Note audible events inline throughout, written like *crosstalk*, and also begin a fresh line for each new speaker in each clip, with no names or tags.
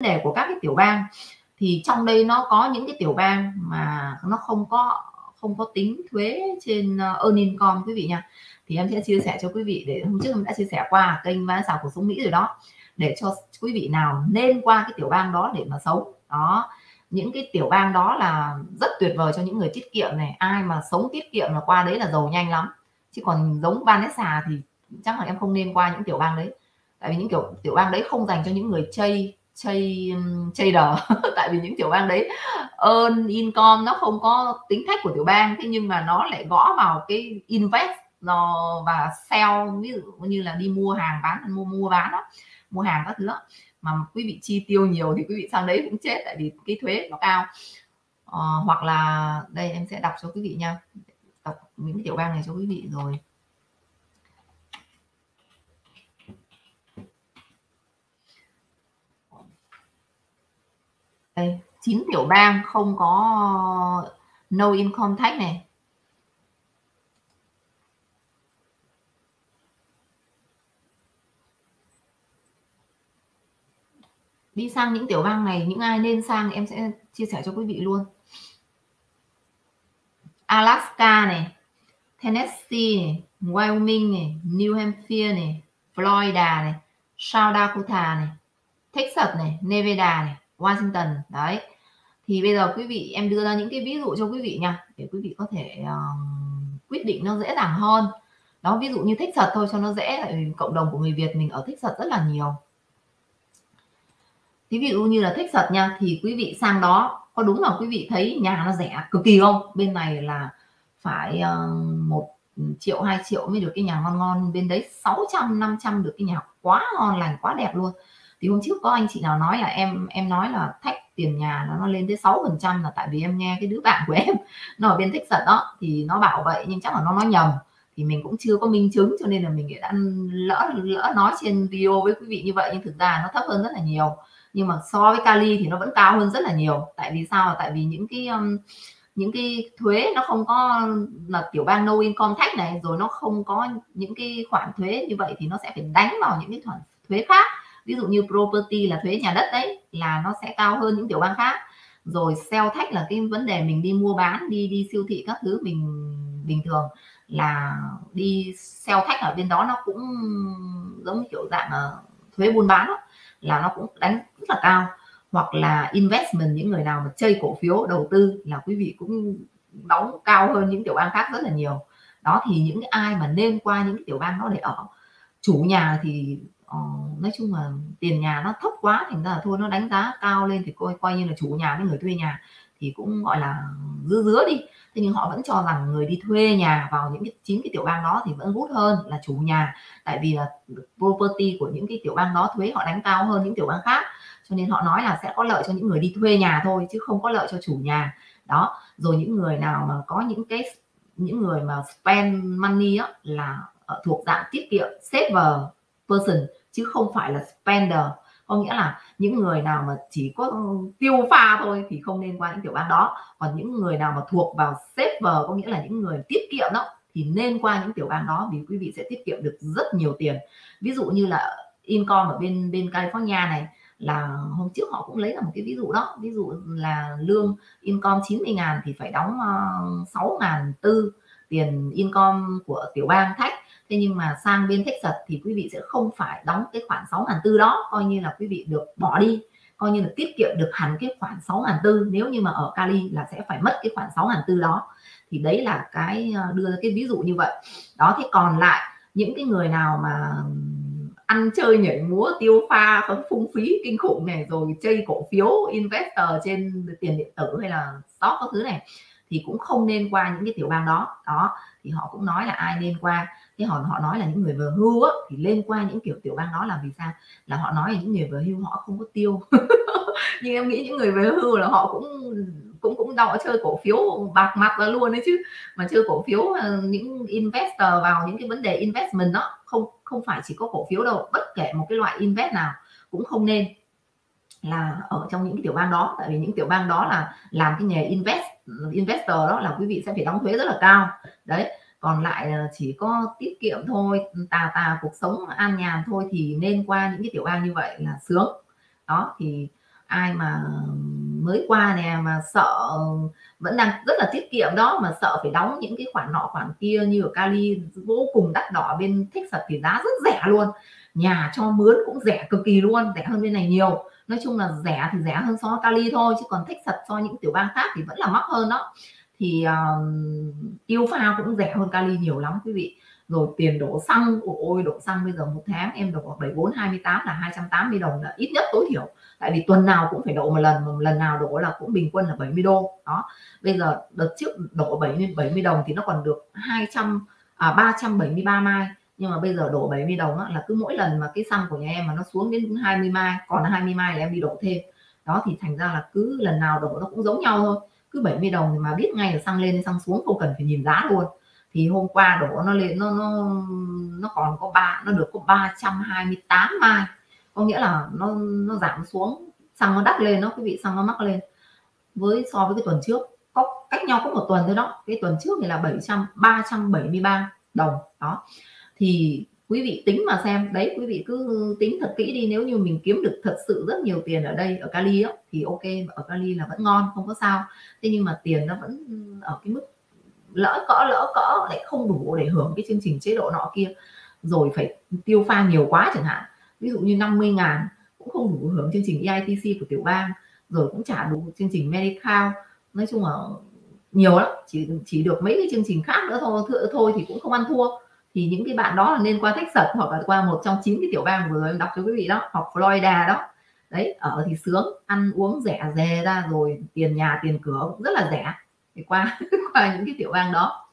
đề của các cái tiểu bang, thì trong đây nó có những cái tiểu bang mà nó không có không có tính thuế trên ờ, earn income, quý vị nha. Thì em sẽ chia sẻ cho quý vị để hôm trước em đã chia sẻ qua kênh bán xào cuộc sống Mỹ rồi đó. Để cho quý vị nào nên qua cái tiểu bang đó để mà sống. Đó. Những cái tiểu bang đó là rất tuyệt vời cho những người tiết kiệm này. Ai mà sống tiết kiệm là qua đấy là giàu nhanh lắm. Chứ còn giống Vanessa thì chắc là em không nên qua những tiểu bang đấy. Tại vì những kiểu, tiểu bang đấy không dành cho những người chơi trader *laughs* tại vì những tiểu bang đấy earn income nó không có tính thách của tiểu bang thế nhưng mà nó lại gõ vào cái invest nó và sell ví dụ như là đi mua hàng bán mua mua bán đó mua hàng các thứ đó mà quý vị chi tiêu nhiều thì quý vị sang đấy cũng chết tại vì cái thuế nó cao. Ờ, hoặc là đây em sẽ đọc cho quý vị nha. Đọc những tiểu bang này cho quý vị rồi. Chín tiểu bang không có ờ, no income tax này. Đi sang những tiểu bang này, những ai nên sang em sẽ chia sẻ cho quý vị luôn. Alaska này, Tennessee này, Wyoming này, New Hampshire này, Florida này, South Dakota này, Texas này, Nevada này. Washington. Đấy. Thì bây giờ quý vị em đưa ra những cái ví dụ cho quý vị nha để quý vị có thể uh, quyết định nó dễ dàng hơn. Đó ví dụ như Thích Sật thôi cho nó dễ tại cộng đồng của người Việt mình ở Thích Sật rất là nhiều. Thì ví dụ như là Thích Sật nha thì quý vị sang đó có đúng là quý vị thấy nhà nó rẻ cực kỳ không? Bên này là phải uh, một triệu hai triệu mới được cái nhà ngon ngon bên đấy 600 500 được cái nhà quá ngon lành quá đẹp luôn thì hôm trước có anh chị nào nói là em em nói là thách tiền nhà nó, nó lên tới 6 phần trăm là tại vì em nghe cái đứa bạn của em nó ở bên Texas đó thì nó bảo vậy nhưng chắc là nó nói nhầm. Thì mình cũng chưa có minh chứng cho nên là mình đã lỡ lỡ nói trên video với quý vị như vậy nhưng thực ra nó thấp hơn rất là nhiều. Nhưng mà so với Cali thì nó vẫn cao hơn rất là nhiều. Tại vì sao? Tại vì những cái um, những cái thuế nó không có là tiểu bang no income tax này rồi nó không có những cái khoản thuế như vậy thì nó sẽ phải đánh vào những cái khoản thuế khác ví dụ như property là thuế nhà đất đấy là nó sẽ cao hơn những tiểu bang khác. Rồi sell tax là cái vấn đề mình đi mua bán đi đi siêu thị các thứ mình bình thường. Là đi sell tax ở bên đó nó cũng giống kiểu dạng ờ, thuế buôn bán đó, là nó cũng đánh rất là cao. Hoặc là investment những người nào mà chơi cổ phiếu đầu tư là quý vị cũng đóng cao hơn những tiểu bang khác rất là nhiều. Đó thì những cái ai mà nên qua những tiểu bang đó để ở chủ nhà thì Ờ, nói chung là tiền nhà nó thấp quá thành ra là thôi nó đánh giá cao lên thì coi coi như là chủ nhà với người thuê nhà thì cũng gọi là dứa dứa đi. Thế nhưng họ vẫn cho rằng người đi thuê nhà vào những cái chín cái tiểu bang đó thì vẫn hút hơn là chủ nhà. Tại vì là property của những cái tiểu bang đó thuế họ đánh cao hơn những tiểu bang khác. Cho nên họ nói là sẽ có lợi cho những người đi thuê nhà thôi chứ không có lợi cho chủ nhà. Đó rồi những người nào mà có những cái những người mà spend money á, là ờ, thuộc dạng tiết kiệm saver person chứ không phải là spender. Có nghĩa là những người nào mà chỉ có tiêu pha thôi thì không nên qua những tiểu bang đó. Còn những người nào mà thuộc vào saver có nghĩa là những người tiết kiệm đó thì nên qua những tiểu bang đó vì quý vị sẽ tiết kiệm được rất nhiều tiền. Ví dụ như là income ở bên bên California này là hôm trước họ cũng lấy ra một cái ví dụ đó. Ví dụ là lương income 90 ngàn thì phải đóng ờ, uh, 6 ngàn tư tiền income của tiểu bang thách thế nhưng mà sang bên Texas thì quý vị sẽ không phải đóng cái khoản 6 ngàn tư đó, coi như là quý vị được bỏ đi, coi như là tiết kiệm được hẳn cái khoản 6 ngàn tư. Nếu như mà ở Cali là sẽ phải mất cái khoản 6 ngàn tư đó. Thì đấy là cái ờ, đưa cái ví dụ như vậy. Đó thì còn lại, những cái người nào mà ăn chơi nhảy múa, tiêu pha không phung phí, kinh khủng này, rồi chơi cổ phiếu, investor trên tiền điện tử hay là stock các thứ này, thì cũng không nên qua những cái tiểu bang đó. Đó, thì họ cũng nói là ai nên qua thế họ họ nói là những người vừa hưu á, thì lên qua những kiểu tiểu bang đó là vì sao? Là họ nói là những người vừa hưu họ không có tiêu. *laughs* Nhưng em nghĩ những người về hưu là họ cũng cũng cũng đau chơi cổ phiếu bạc mặt ra luôn đấy chứ. Mà chơi cổ phiếu ờ, những investor vào những cái vấn đề investment đó không không phải chỉ có cổ phiếu đâu bất kể một cái loại invest nào cũng không nên là ở trong những cái tiểu bang đó. Tại vì những tiểu bang đó là làm cái nghề invest investor đó là quý vị sẽ phải đóng thuế rất là cao. Đấy còn lại là chỉ có tiết kiệm thôi ừ, tà tà cuộc sống an nhàn thôi thì nên qua những cái tiểu bang như vậy là sướng. Đó, thì ai mà mới qua nè, mà sợ ờ, vẫn đang rất là tiết kiệm đó, mà sợ phải đóng những cái khoản nọ khoản kia như ở Cali, vô cùng đắt đỏ bên Texas thì giá rất rẻ luôn. Nhà cho mướn cũng rẻ cực kỳ luôn, rẻ hơn bên này nhiều. Nói chung là rẻ thì rẻ hơn so với Cali thôi, chứ còn Texas so những tiểu bang khác thì vẫn là mắc hơn đó thì uh, tiêu pha cũng rẻ hơn kali nhiều lắm quý vị. Rồi tiền đổ xăng ôi đổ xăng bây giờ một tháng em đổ 74 28 là 280 đồng là ít nhất tối thiểu. Tại vì tuần nào cũng phải đổ một lần một lần nào đổ là cũng bình quân là 70 đô. Đó. Bây giờ đợt trước đổ 70 70 đồng thì nó còn được 200 à, 373 mai. Nhưng mà bây giờ đổ 70 đồng á, là cứ mỗi lần mà cái xăng của nhà em mà nó xuống đến 20 mai còn 20 mai là em đi đổ thêm. Đó thì thành ra là cứ lần nào đổ nó cũng giống nhau thôi cứ 70 đồng thì mà biết ngay là xăng lên xăng xuống, không cần phải nhìn giá luôn. Thì hôm qua đổ nó lên, nó nó nó còn có ba, nó được có 328 mai. Có nghĩa là nó nó giảm xuống, xăng nó đắt lên nó quý vị, xăng nó mắc lên. Với so với cái tuần trước, có, cách nhau có một tuần thôi đó. Cái tuần trước thì là 700 373 đồng, đó. Thì quý vị tính mà xem. Đấy quý vị cứ tính thật kỹ đi. Nếu như mình kiếm được thật sự rất nhiều tiền ở đây ở Cali ấy, thì ok. Ở Cali là vẫn ngon không có sao. Thế nhưng mà tiền nó vẫn ở cái mức lỡ cỡ lỡ cỡ lại không đủ để hưởng cái chương trình chế độ nọ kia. Rồi phải tiêu pha nhiều quá chẳng hạn. Ví dụ như 50 ngàn cũng không đủ hưởng chương trình EITC của tiểu bang. Rồi cũng trả đủ chương trình medical. Nói chung là nhiều lắm. Chỉ chỉ được mấy cái chương trình khác nữa thôi thôi thì cũng không ăn thua thì những cái bạn đó là nên qua Texas hoặc là qua một trong chín cái tiểu bang vừa em đọc cho quý vị đó, hoặc Florida đó. Đấy, ở thì sướng, ăn uống rẻ rè ra rồi tiền nhà, tiền cửa cũng rất là rẻ. Thì qua *laughs* qua những cái tiểu bang đó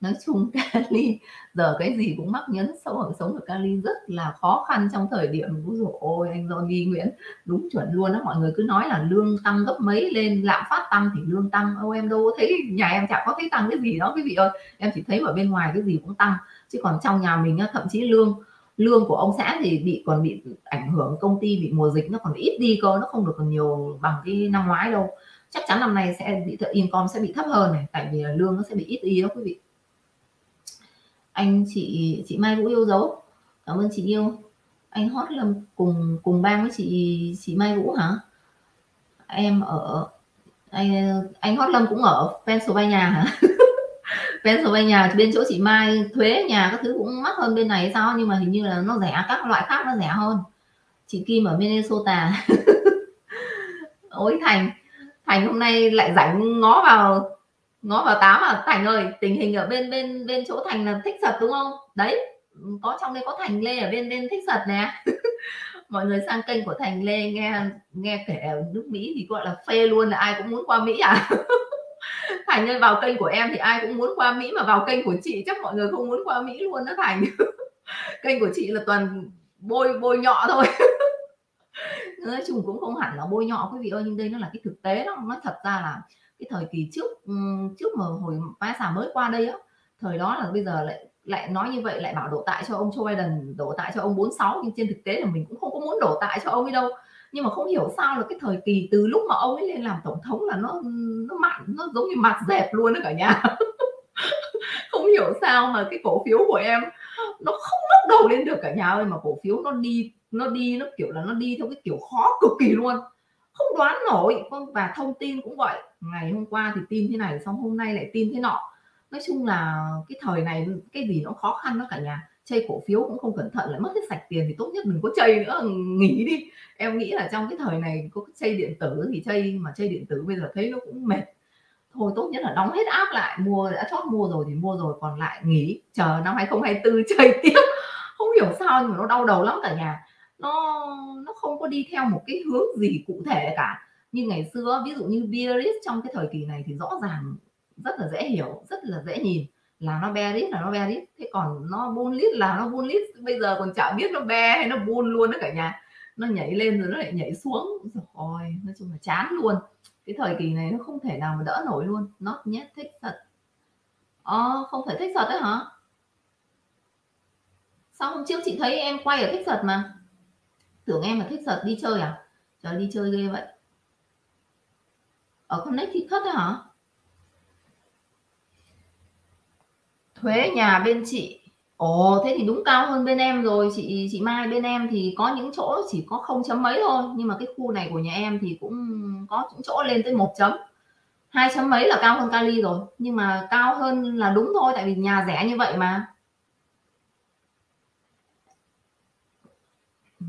nói chung *laughs* kali giờ cái gì cũng mắc nhấn sâu ở, sống ở kali rất là khó khăn trong thời điểm. Ví dụ, ôi, anh Johnny Nguyễn. Đúng chuẩn luôn đó mọi người cứ nói là lương tăng gấp mấy lên, lạm phát tăng thì lương tăng. Ô, em đâu thấy, nhà em chẳng có thấy tăng cái gì đó, quý vị ơi. Em chỉ thấy ở bên ngoài cái gì cũng tăng, chứ còn trong nhà mình thậm chí lương lương của ông xã thì bị, còn bị ảnh hưởng, công ty bị mùa dịch nó còn ít đi cơ, nó không được còn nhiều bằng cái năm ngoái đâu. Chắc chắn năm nay sẽ bị income sẽ bị thấp hơn này, tại vì lương nó sẽ bị ít đi đó, quý vị anh chị chị Mai Vũ yêu dấu. Cảm ơn chị yêu. Anh hot lâm cùng cùng bang với chị chị Mai Vũ hả? Em ở, anh anh hot lâm cũng ở Pennsylvania hả? *laughs* Pennsylvania, bên chỗ chị Mai, thuế nhà các thứ cũng mắc hơn bên này sao? Nhưng mà hình như là nó rẻ, các loại khác nó rẻ hơn. Chị Kim ở Minnesota. *laughs* Ôi, Thành Thành hôm nay lại rảnh ngó vào ngó vào tám à thành ơi, tình hình ở bên bên bên chỗ thành là thích giật đúng không? Đấy, có trong đây có thành lê ở bên bên thích giật nè. *laughs* Mọi người sang kênh của thành lê nghe nghe kể ở nước mỹ thì gọi là phê luôn, là ai cũng muốn qua mỹ à? *laughs* Thành ơi, vào kênh của em thì ai cũng muốn qua mỹ mà vào kênh của chị chắc mọi người không muốn qua mỹ luôn đó thành. *laughs* Kênh của chị là toàn bôi bôi nhọ thôi. Nói chung cũng không hẳn là bôi nhọ, quý vị ơi, nhưng đây nó là cái thực tế đó. Nó thật ra là cái thời kỳ trước trước mà hồi ba xà mới qua đây á, thời đó là bây giờ lại lại nói như vậy, lại bảo đổ tại cho ông Joe Biden, đổ tại cho ông 46 nhưng trên thực tế là mình cũng không có muốn đổ tại cho ông ấy đâu. Nhưng mà không hiểu sao là cái thời kỳ từ lúc mà ông ấy lên làm tổng thống là nó nó mặn nó giống như mặt dẹp luôn đó cả nhà. *laughs* Không hiểu sao mà cái cổ phiếu của em nó không ngóc đầu lên được cả nhà ơi, mà cổ phiếu nó đi nó đi, nó kiểu là nó đi theo cái kiểu khó cực kỳ luôn không đoán nổi. Vâng, và thông tin cũng vậy ngày hôm qua thì tin thế này, xong hôm nay lại tin thế nọ. Nói chung là cái thời này cái gì nó khó khăn đó cả nhà. Chơi cổ phiếu cũng không cẩn thận lại mất hết sạch tiền thì tốt nhất đừng có chơi nữa, nghỉ đi. Em nghĩ là trong cái thời này có chơi điện tử thì chơi, mà chơi điện tử bây giờ thấy nó cũng mệt. Thôi tốt nhất là đóng hết áp lại, mua đã chót mua rồi thì mua rồi, còn lại nghỉ, chờ năm 2024 chơi *laughs* tiếp. Không hiểu sao nhưng mà nó đau đầu lắm cả nhà nó nó không có đi theo một cái hướng gì cụ thể cả. Như ngày xưa ví dụ như bearish trong cái thời kỳ này thì rõ ràng rất là dễ hiểu rất là dễ nhìn. Là nó bearish là nó bearish thế còn nó bullish là nó bullish bây giờ còn chả biết nó be hay nó bull luôn đó cả nhà. Nó nhảy lên rồi nó lại nhảy xuống. Rồi nói chung là chán luôn. Cái thời kỳ này nó không thể nào mà đỡ nổi luôn. Nó nhét thích thật. Ờ, không phải thích thật đấy hả? Sao hôm trước chị thấy em quay ở thích thật mà? Tưởng em là thích thật đi chơi à? Trời đi chơi ghê vậy. Ở Connecticut đấy hả? Thuế nhà bên chị. Ồ, thế thì đúng cao hơn bên em rồi. Chị chị Mai bên em thì có những chỗ chỉ có không chấm mấy thôi. Nhưng mà cái khu này của nhà em thì cũng có những chỗ lên tới một chấm. Hai chấm mấy là cao hơn kali rồi. Nhưng mà cao hơn là đúng thôi, tại vì nhà rẻ như vậy mà.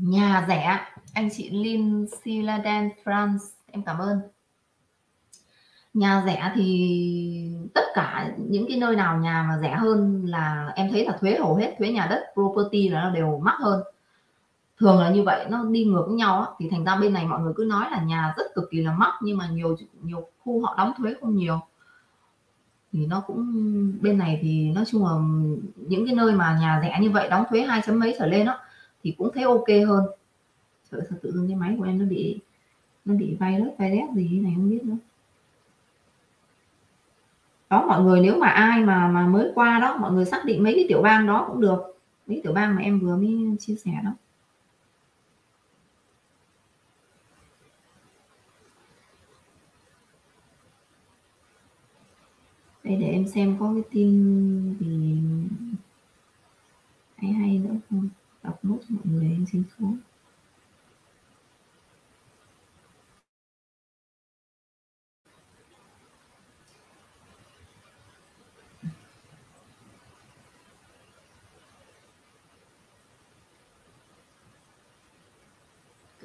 Nhà rẻ anh chị Lin Siladen France. Em cảm ơn. Nhà rẻ thì tất cả những cái nơi nào nhà mà rẻ hơn là em thấy là thuế hầu hết thuế nhà đất property là nó đều mắc hơn. Thường là như vậy nó đi ngược với nhau á, thì thành ra bên này mọi người cứ nói là nhà rất cực kỳ là mắc nhưng mà nhiều nhiều khu họ đóng thuế không nhiều. Thì nó cũng bên này thì nói chung là những cái nơi mà nhà rẻ như vậy đóng thuế hai chấm mấy trở lên đó thì cũng thấy ok hơn. Trời, sao tự dưng cái máy của em nó bị nó bị virus virus gì này không biết nữa. Đó, mọi người nếu mà ai mà mà mới qua đó, mọi người xác định mấy cái tiểu bang đó cũng được. Mấy tiểu bang mà em vừa mới chia sẻ đó. Đây, để em xem có cái tin gì hay hay nữa không? Đọc nốt cho mọi người em xin số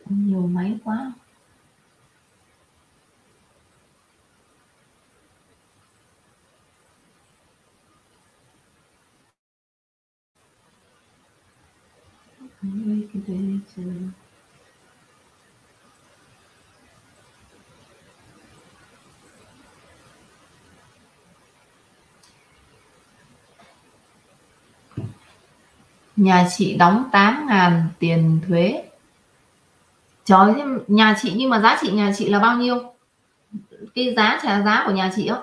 nhiều máy quá. Nhà chị đóng 8 ngàn tiền thuế. Trời, thế nhà chị, nhưng mà giá trị nhà chị là bao nhiêu? Cái giá trả giá của nhà chị á.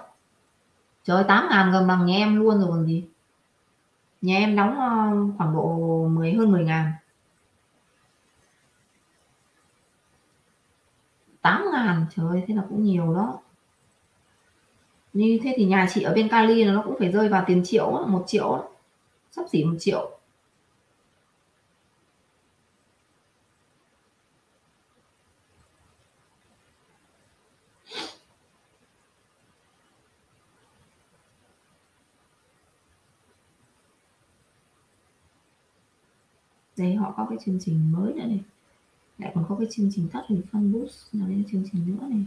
Trời 8 ngàn gần bằng nhà em luôn rồi còn gì. Nhà em đóng ờ, khoảng độ 10 hơn 10 ngàn. 8 ngàn, trời, thế là cũng nhiều đó. Như thế thì nhà chị ở bên Cali nó cũng phải rơi vào tiền triệu một triệu sắp xỉ một triệu. Đấy, họ có cái chương trình mới nữa này. Lại còn có cái chương trình thấp hình phân boost là lên chương trình nữa này.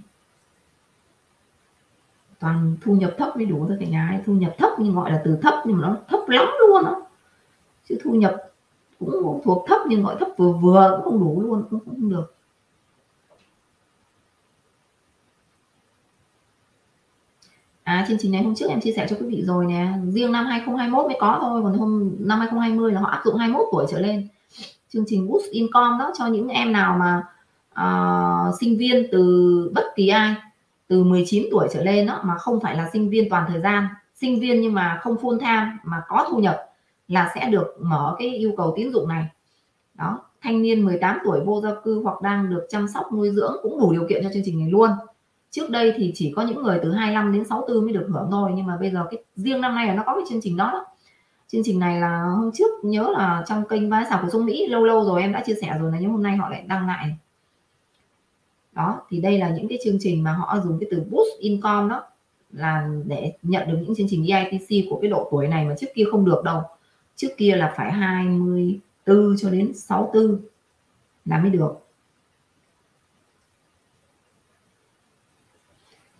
Toàn thu nhập thấp mới đủ thôi, cả nhà thu nhập thấp nhưng gọi là từ thấp nhưng mà nó thấp lắm luôn đó chứ thu nhập cũng thuộc thấp nhưng gọi thấp vừa vừa cũng không đủ luôn, cũng không được. À chương trình này hôm trước em chia sẻ cho quý vị rồi nè. Riêng năm 2021 mới có thôi, còn hôm, năm 2020 là họ áp dụng 21 tuổi trở lên chương trình Boost Income đó cho những em nào mà uh, sinh viên từ bất kỳ ai từ 19 tuổi trở lên đó mà không phải là sinh viên toàn thời gian sinh viên nhưng mà không full time mà có thu nhập là sẽ được mở cái yêu cầu tín dụng này. Đó thanh niên 18 tuổi vô gia cư hoặc đang được chăm sóc nuôi dưỡng cũng đủ điều kiện cho chương trình này luôn. Trước đây thì chỉ có những người từ 25 đến 64 mới được hưởng thôi nhưng mà bây giờ cái riêng năm nay là nó có cái chương trình đó, đó chương trình này là hôm trước, nhớ là trong kênh vai xào của Dung Mỹ, lâu lâu rồi em đã chia sẻ rồi là nhưng hôm nay họ lại đăng lại đó, thì đây là những cái chương trình mà họ dùng cái từ boost income đó, là để nhận được những chương trình EITC của cái độ tuổi này mà trước kia không được đâu. Trước kia là phải 24 cho đến 64 là mới được.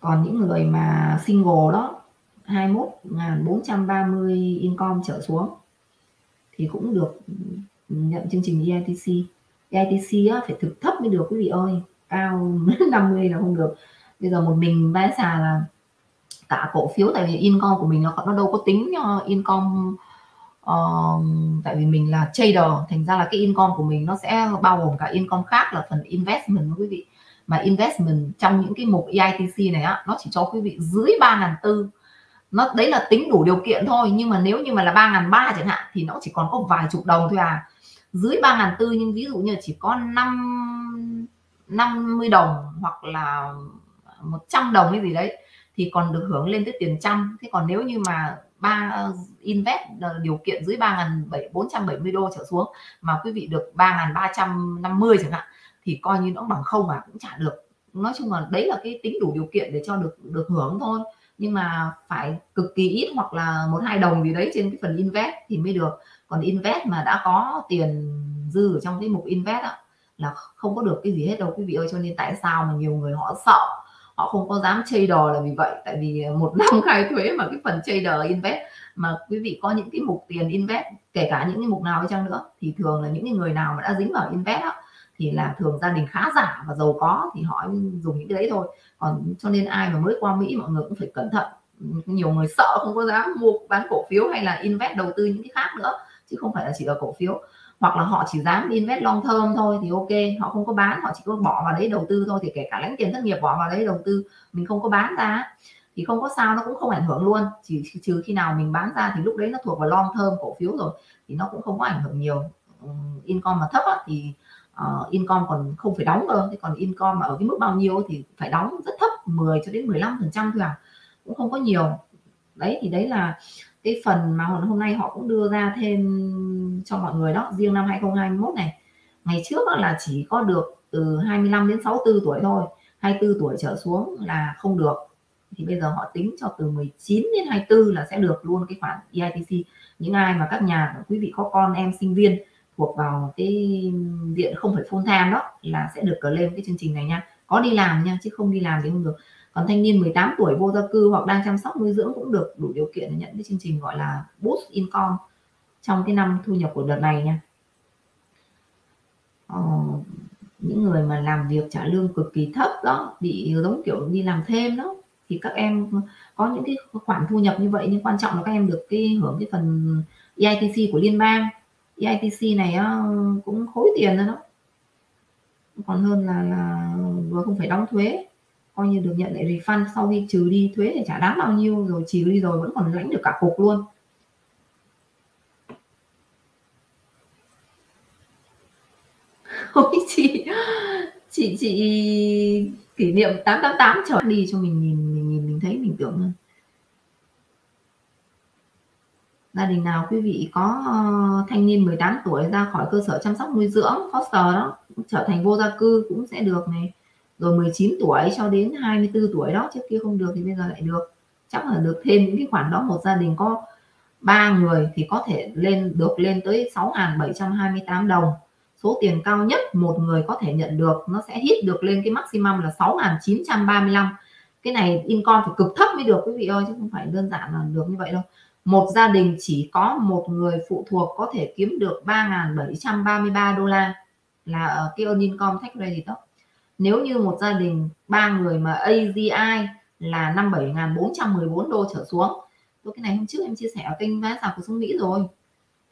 Còn những người mà single đó 21.430 income trở xuống. Thì cũng được nhận chương trình EITC EITC á, phải thực thấp mới được quý vị ơi. Cao *laughs* 50 là không được. Bây giờ một mình bán xà là cả cổ phiếu tại vì income của mình nó nó đâu có tính ờ, income uh, ờ, tại vì mình là trader thành ra là cái income của mình nó sẽ bao gồm cả income khác là phần investment quý vị. Mà investment trong những cái mục EITC này á nó chỉ cho quý vị dưới ba ngàn tư nó đấy là tính đủ điều kiện thôi, nhưng mà nếu như mà là ba ngàn ba chẳng hạn, thì nó chỉ còn có vài chục đồng thôi à. Dưới ba ngàn tư, nhưng ví dụ như chỉ có năm 50 đồng hoặc là 100 đồng cái gì đấy, thì còn được hưởng lên tới tiền trăm. Thế còn nếu như mà ba invest ờ, điều kiện dưới ba ngàn bảy, bốn trăm bảy mươi đô trở xuống, mà quý vị được ba ngàn ba trăm năm mươi chẳng hạn, thì coi như nó bằng không mà cũng trả được. Nói chung là đấy là cái tính đủ điều kiện để cho được được hưởng thôi nhưng mà phải cực kỳ ít hoặc là một hai đồng gì đấy trên cái phần invest thì mới được. Còn invest mà đã có tiền dư ở trong cái mục invest đó, là không có được cái gì hết đâu quý vị ơi. Cho nên tại sao mà nhiều người họ sợ họ không có dám chơi đò là vì vậy. Tại vì một *laughs* năm khai thuế mà cái phần chơi đò invest mà quý vị có những cái mục tiền invest kể cả những cái mục nào đi chăng nữa thì thường là những cái người nào mà đã dính vào invest đó, thì là thường gia đình khá giả và giàu có thì họ dùng những cái đấy thôi. Còn cho nên ai mà mới qua Mỹ mọi người cũng phải cẩn thận. Nhiều người sợ không có dám mua bán cổ phiếu hay là invest đầu tư những cái khác nữa chứ không phải là chỉ là cổ phiếu. Hoặc là họ chỉ dám invest long term thôi thì ok họ không có bán họ chỉ có bỏ vào đấy đầu tư thôi thì kể cả lãnh tiền thất nghiệp bỏ vào đấy đầu tư mình không có bán ra. Thì không có sao nó cũng không ảnh hưởng luôn. Chỉ trừ khi nào mình bán ra thì lúc đấy nó thuộc vào long term cổ phiếu rồi thì nó cũng không có ảnh hưởng nhiều. Income mà thấp á, thì uh, income còn không phải đóng cơ thế còn income mà ở cái mức bao nhiêu thì phải đóng rất thấp 10 cho đến 15 phần trăm thôi à. Cũng không có nhiều. Đấy thì đấy là cái phần mà hôm nay họ cũng đưa ra thêm cho mọi người đó. Riêng năm 2021 này ngày trước là chỉ có được từ 25 đến 64 tuổi thôi. 24 tuổi trở xuống là không được. Thì bây giờ họ tính cho từ 19 đến 24 là sẽ được luôn cái khoản EITC những ai mà các nhà quý vị có con em sinh viên thuộc vào cái diện không phải full time đó là sẽ được lên cái chương trình này nha. Có đi làm nha chứ không đi làm thì không được. Còn thanh niên 18 tuổi vô gia cư hoặc đang chăm sóc nuôi dưỡng cũng được đủ điều kiện để nhận cái chương trình gọi là boost income trong cái năm thu nhập của đợt này nha. Ờ, những người mà làm việc trả lương cực kỳ thấp đó bị giống kiểu đi làm thêm đó thì các em có những cái khoản thu nhập như vậy nhưng quan trọng là các em được cái hưởng cái phần EITC của liên bang. EITC này cũng khối tiền ra đó. Còn hơn là, là vừa không phải đóng thuế. Coi như được nhận lại refund sau khi trừ đi thuế thì trả đáng bao nhiêu rồi trừ đi rồi vẫn còn lãnh được cả cục luôn. *laughs* Ôi chị chị chị kỷ niệm 888 trở đi cho mình nhìn mình nhìn mình thấy mình tưởng hơn. Gia đình nào quý vị có uh, thanh niên 18 tuổi ra khỏi cơ sở chăm sóc nuôi dưỡng foster đó trở thành vô gia cư cũng sẽ được này. Rồi 19 tuổi cho đến 24 tuổi đó trước kia không được thì bây giờ lại được. Chắc là được thêm những cái khoản đó một gia đình có ba người thì có thể lên được lên tới 6.728 đồng. Số tiền cao nhất một người có thể nhận được nó sẽ hit được lên cái maximum là 6.935 cái này income phải cực thấp mới được quý vị ơi chứ không phải đơn giản là được như vậy đâu một gia đình chỉ có một người phụ thuộc có thể kiếm được 3.733 đô la là ở cái earning income tax credit đó nếu như một gia đình ba người mà AGI là 57.414 đô trở xuống. Tôi cái này hôm trước em chia sẻ ở kênh vá sạc của sông Mỹ rồi.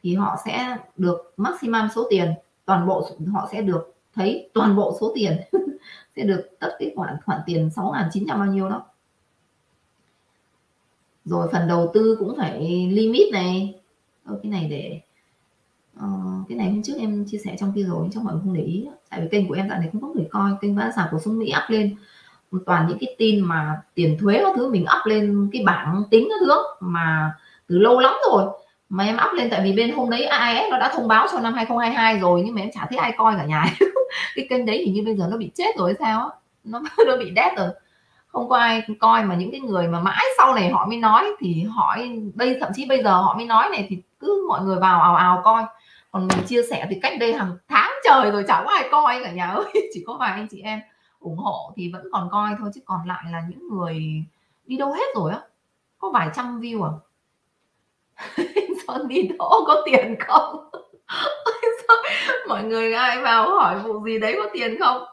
Thì họ sẽ được maximum số tiền, toàn bộ họ sẽ được thấy toàn bộ số tiền, *laughs* sẽ được tất cái khoản khoản tiền 6.900 bao nhiêu đó rồi phần đầu tư cũng phải limit này. Ô, cái này để uh, cái này hôm trước em chia sẻ trong kia rồi trong mọi người không để ý tại vì kênh của em dạo này không có người coi kênh vã sản của sung mỹ up lên. Toàn những cái tin mà tiền thuế các thứ mình up lên cái bảng tính các thứ mà từ lâu lắm rồi mà em up lên. Tại vì bên hôm đấy AIS nó đã thông báo cho năm 2022 rồi nhưng mà em chả thấy ai coi cả nhà. *laughs* Cái kênh đấy hình như bây giờ nó bị chết rồi sao nó *laughs* nó bị dead rồi không có ai coi mà những cái người mà mãi sau này họ mới nói thì hỏi bây, thậm chí bây giờ họ mới nói này thì cứ mọi người vào ào ào coi. Còn mình chia sẻ thì cách đây hàng tháng trời rồi chẳng có ai coi cả, nhà ơi, *laughs* chỉ có vài anh chị em ủng hộ thì vẫn còn coi thôi, chứ còn lại là những người đi đâu hết rồi á. Có vài trăm view à? *laughs* Sơn đi đỗ có tiền không? *laughs* Mọi người ai vào hỏi vụ gì đấy có tiền không?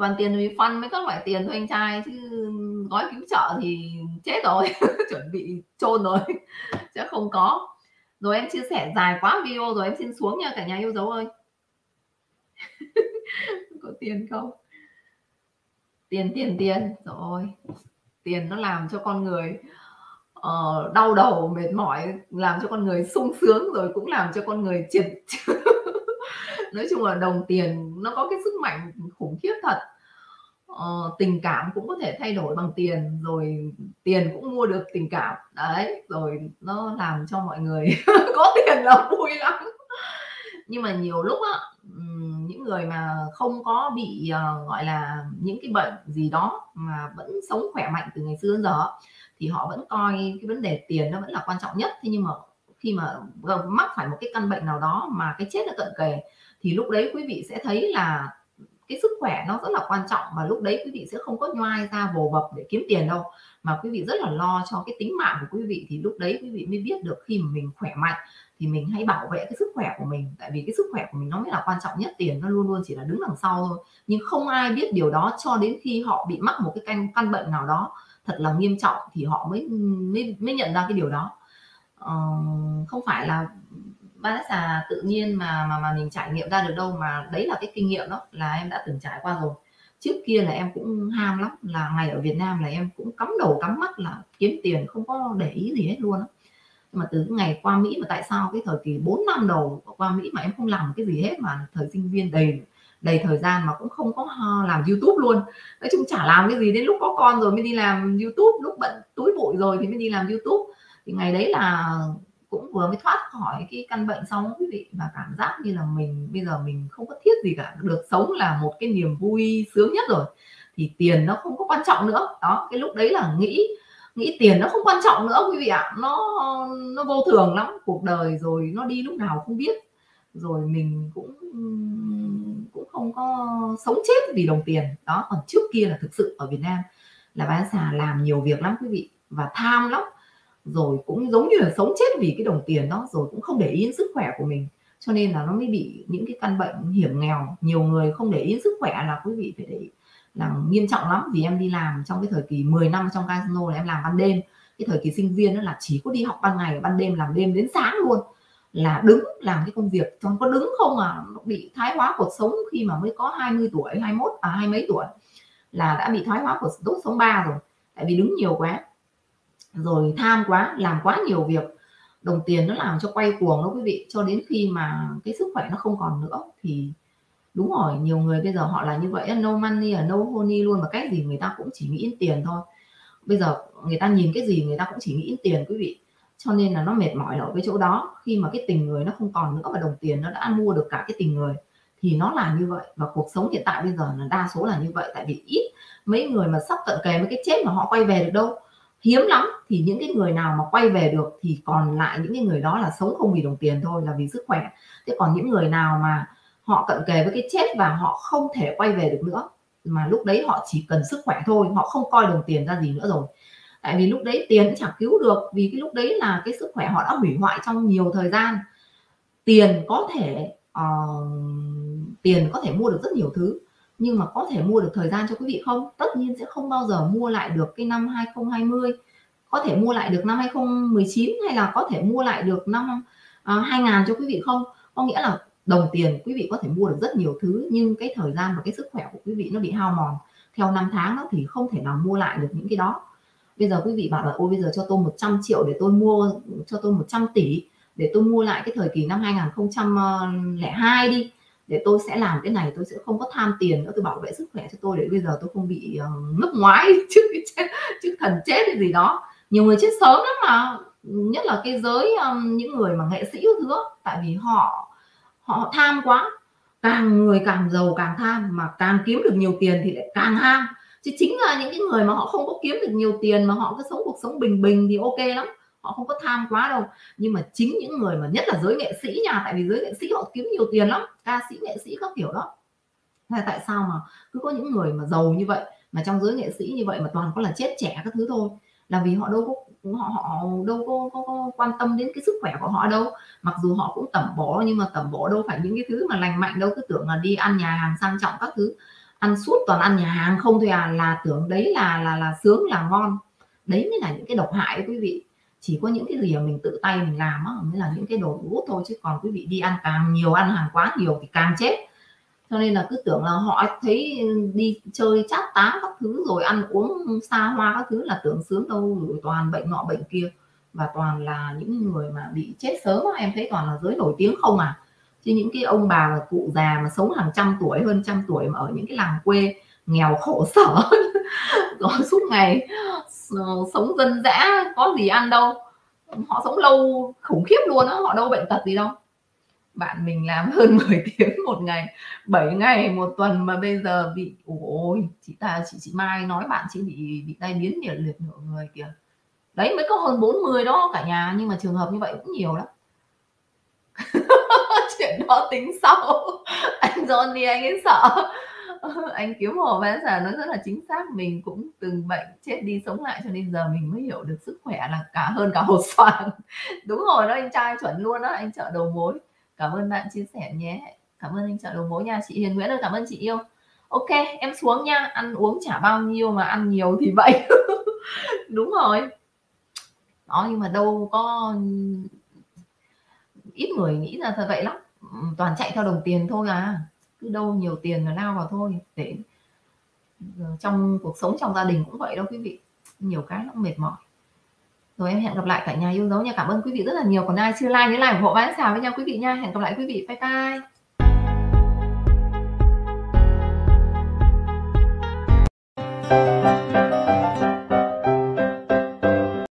Toàn tiền refund với các loại tiền thôi anh trai chứ gói cứu trợ thì chết rồi *laughs* chuẩn bị chôn rồi *laughs* chứ không có. Rồi em chia sẻ dài quá video rồi em xin xuống nha cả nhà yêu dấu ơi. *laughs* Có tiền không? Tiền tiền tiền. Rồi tiền nó làm cho con người uh, đau đầu mệt mỏi làm cho con người sung sướng rồi cũng làm cho con người triệt. Nói chung là đồng tiền nó có cái sức mạnh khủng khiếp thật uh, tình cảm cũng có thể thay đổi bằng tiền rồi tiền cũng mua được tình cảm. Đấy rồi nó làm cho mọi người *laughs* có tiền là vui lắm. Nhưng mà nhiều lúc á những người mà không có bị uh, gọi là những cái bệnh gì đó mà vẫn sống khỏe mạnh từ ngày xưa đến giờ thì họ vẫn coi cái vấn đề tiền nó vẫn là quan trọng nhất. Thế nhưng mà khi mà ờ, mắc phải một cái căn bệnh nào đó mà cái chết nó cận kề thì lúc đấy quý vị sẽ thấy là cái sức khỏe nó rất là quan trọng và lúc đấy quý vị sẽ không có nhoai ra vồ bập để kiếm tiền đâu. Mà quý vị rất là lo cho cái tính mạng của quý vị thì lúc đấy quý vị mới biết được khi mà mình khỏe mạnh thì mình hãy bảo vệ cái sức khỏe của mình. Tại vì cái sức khỏe của mình nó mới là quan trọng nhất tiền nó luôn luôn chỉ là đứng đằng sau thôi. Nhưng không ai biết điều đó cho đến khi họ bị mắc một cái căn căn bệnh nào đó thật là nghiêm trọng thì họ mới mới, mới nhận ra cái điều đó. Ờ, không phải là ba là tự nhiên mà mà mà mình trải nghiệm ra được đâu mà đấy là cái kinh nghiệm đó là em đã từng trải qua rồi. Trước kia là em cũng ham lắm, là ngày ở Việt Nam là em cũng cắm đầu cắm mắt là kiếm tiền không có để ý gì hết luôn đó. mà từ ngày qua Mỹ mà tại sao cái thời kỳ 4 năm đầu qua Mỹ mà em không làm cái gì hết mà thời sinh viên đầy đầy thời gian mà cũng không có làm YouTube luôn. Nói chung chả làm cái gì đến lúc có con rồi mới đi làm YouTube, lúc bận túi bụi rồi thì mới đi làm YouTube. Thì ngày đấy là cũng vừa mới thoát khỏi cái căn bệnh xong quý vị và cảm giác như là mình, bây giờ mình không có thiết gì cả, được sống là một cái niềm vui sướng nhất rồi. Thì tiền nó không có quan trọng nữa. Đó, cái lúc đấy là nghĩ nghĩ tiền nó không quan trọng nữa, quý vị ạ. Nó nó vô thường lắm, cuộc đời rồi nó đi lúc nào không biết. Rồi mình cũng cũng không có sống chết vì đồng tiền. Đó, còn trước kia là thực sự ở Việt Nam là bán xà làm nhiều việc lắm, quý vị, và tham lắm rồi cũng giống như là sống chết vì cái đồng tiền đó, rồi cũng không để ý đến sức khỏe của mình. Cho nên là nó mới bị những cái căn bệnh hiểm nghèo. Nhiều người không để ý đến sức khỏe là quý vị phải để là nghiêm trọng lắm. Vì em đi làm trong cái thời kỳ 10 năm trong casino là em làm ban đêm. Cái thời kỳ sinh viên đó là chỉ có đi học ban ngày ban đêm, làm đêm đến sáng luôn. Là đứng làm cái công việc. Còn có đứng không à? Bị thái hóa cuộc sống khi mà mới có 20 tuổi 21 à hai mấy tuổi. Là đã bị thoái hóa cuộc đốt sống ba rồi. Tại vì đứng nhiều quá rồi tham quá, làm quá nhiều việc, đồng tiền nó làm cho quay cuồng đó quý vị. Cho đến khi mà cái sức khỏe nó không còn nữa thì đúng rồi, nhiều người bây giờ họ là như vậy no money ở no honey luôn. Mà cách gì người ta cũng chỉ nghĩ đến tiền thôi. Bây giờ người ta nhìn cái gì người ta cũng chỉ nghĩ đến tiền quý vị. Cho nên là nó mệt mỏi ở cái chỗ đó. Khi mà cái tình người nó không còn nữa và đồng tiền nó đã mua được cả cái tình người thì nó là như vậy. Và cuộc sống hiện tại bây giờ là đa số là như vậy. Tại vì ít mấy người mà sắp cận kề với cái chết mà họ quay về được đâu hiếm lắm thì những cái người nào mà quay về được thì còn lại những cái người đó là sống không vì đồng tiền thôi là vì sức khỏe. Thế còn những người nào mà họ cận kề với cái chết và họ không thể quay về được nữa mà lúc đấy họ chỉ cần sức khỏe thôi họ không coi đồng tiền ra gì nữa rồi. Tại vì lúc đấy tiền cũng chẳng cứu được vì cái lúc đấy là cái sức khỏe họ đã hủy hoại trong nhiều thời gian. Tiền có thể uh, tiền có thể mua được rất nhiều thứ nhưng mà có thể mua được thời gian cho quý vị không? Tất nhiên sẽ không bao giờ mua lại được cái năm 2020 có thể mua lại được năm 2019 hay là có thể mua lại được năm à, uh, 2000 cho quý vị không? Có nghĩa là đồng tiền quý vị có thể mua được rất nhiều thứ nhưng cái thời gian và cái sức khỏe của quý vị nó bị hao mòn theo năm tháng đó thì không thể nào mua lại được những cái đó. Bây giờ quý vị bảo là ôi bây giờ cho tôi 100 triệu để tôi mua cho tôi 100 tỷ để tôi mua lại cái thời kỳ năm 2002 đi để tôi sẽ làm cái này tôi sẽ không có tham tiền nữa tôi bảo vệ sức khỏe cho tôi để bây giờ tôi không bị ờ, uh, nước ngoái *laughs* trước trước thần chết hay gì đó. Nhiều người chết sớm lắm mà nhất là cái giới um, những người mà nghệ sĩ thứ tại vì họ họ tham quá. Càng người càng giàu càng tham mà càng kiếm được nhiều tiền thì lại càng ham. Chứ chính là những cái người mà họ không có kiếm được nhiều tiền mà họ cứ sống cuộc sống bình bình thì ok lắm họ không có tham quá đâu. Nhưng mà chính những người mà nhất là giới nghệ sĩ nhà tại vì giới nghệ sĩ họ kiếm nhiều tiền lắm ca sĩ nghệ sĩ các kiểu đó. Là tại sao mà cứ có những người mà giàu như vậy mà trong giới nghệ sĩ như vậy mà toàn có là chết trẻ các thứ thôi? Là vì họ đâu có họ họ đâu có, có, có quan tâm đến cái sức khỏe của họ đâu. Mặc dù họ cũng tẩm bổ nhưng mà tẩm bổ đâu phải những cái thứ mà lành mạnh đâu. Cứ tưởng là đi ăn nhà hàng sang trọng các thứ. Ăn suốt toàn ăn nhà hàng không thôi à. Là tưởng đấy là là là sướng là ngon. Đấy mới là những cái độc hại quý vị chỉ có những cái gì mà mình tự tay mình làm á, mới là những cái đồ gút thôi, chứ còn quý vị đi ăn càng nhiều, ăn hàng quá nhiều thì càng chết. Cho nên là cứ tưởng là họ thấy đi chơi chát tá các thứ rồi ăn uống xa hoa các thứ là tưởng sướng đâu rồi toàn bệnh nọ bệnh kia. Và toàn là những người mà bị chết sớm em thấy toàn là giới nổi tiếng không à. Chứ những cái ông bà và cụ già mà sống hàng trăm tuổi, hơn trăm tuổi mà ở những cái làng quê nghèo khổ sở rồi *laughs* suốt ngày ờ, sống dân dã, có gì ăn đâu. Họ sống lâu khủng khiếp luôn á, họ đâu bệnh tật gì đâu. Bạn mình làm *laughs* hơn 10 tiếng một ngày 7 ngày một tuần mà bây giờ bị, ôi, chị ta, chị chị Mai nói bạn chị bị bị tai biến nhiệt liệt nửa người kìa. Đấy, mới có hơn 40 đó cả nhà, nhưng mà trường hợp như vậy cũng nhiều lắm. *laughs* Chuyện đó tính sau. Anh Johnny, anh ấy sợ. *laughs* anh kiếm hồ bán giờ nó rất là chính xác. Mình cũng từng bệnh, chết đi, sống lại, cho nên giờ mình mới hiểu được sức khỏe là cả hơn cả hột xoàn. *laughs* Đúng rồi đó anh trai chuẩn luôn đó anh chợ đầu mối. Cảm ơn bạn chia sẻ nhé. Cảm ơn anh chợ đầu mối nha, chị Hiền Nguyễn ơi, cảm ơn chị yêu. Ok, em xuống nha, ăn uống chả bao nhiêu mà ăn nhiều thì vậy. *laughs* Đúng rồi. Đó, nhưng mà đâu có ít người nghĩ là thật vậy lắm. Ừ, toàn chạy theo đồng tiền thôi à cứ đâu nhiều tiền là lao vào thôi, để ờ, trong cuộc sống trong gia đình cũng vậy đâu quý vị. Nhiều cái nó mệt mỏi. Rồi em hẹn gặp lại cả nhà yêu dấu nha. Cảm ơn quý vị rất là nhiều. Còn ai chưa like, nhớ like ủng hộ bán xào với nhau quý vị nha. Hẹn gặp lại quý vị. Bye bye.